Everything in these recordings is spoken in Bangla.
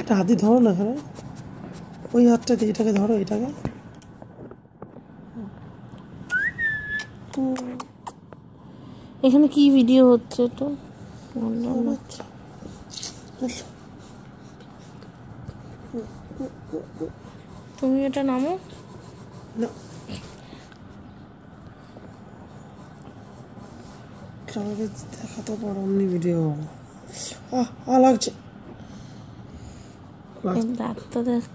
একটা হাতি ধরো না এখানে। ওই হাতটা দিয়ে এটাকে ধরো এটাকে। এখানে কি ভিডিও হচ্ছে তো তুমি এটা নামো? না। আমাকে দেখাতে পারো অমনি ভিডিও আ লাগছে। এই ডাক্তার দেখ।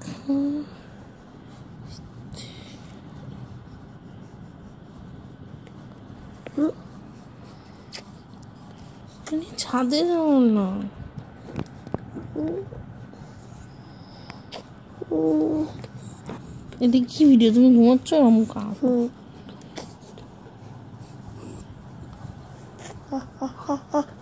ছাদে যাও না। এটা কি ভিডিও তুমি ঘুমাচ্ছ? 哈哈哈哈。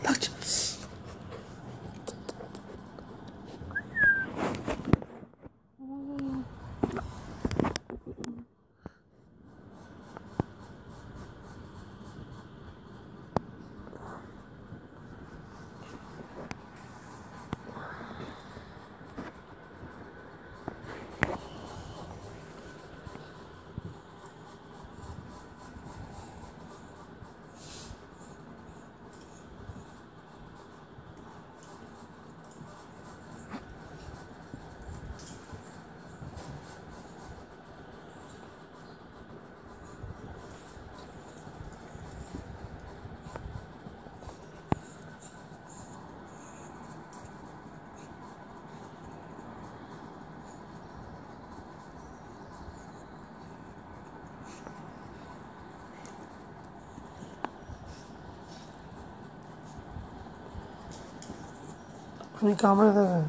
আপনি কামড়ে দেবে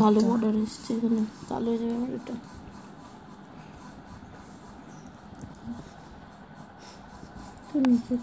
কালো বর্ডার এসছে এখানে কালো হয়ে যাবে আমার এটা Seni çok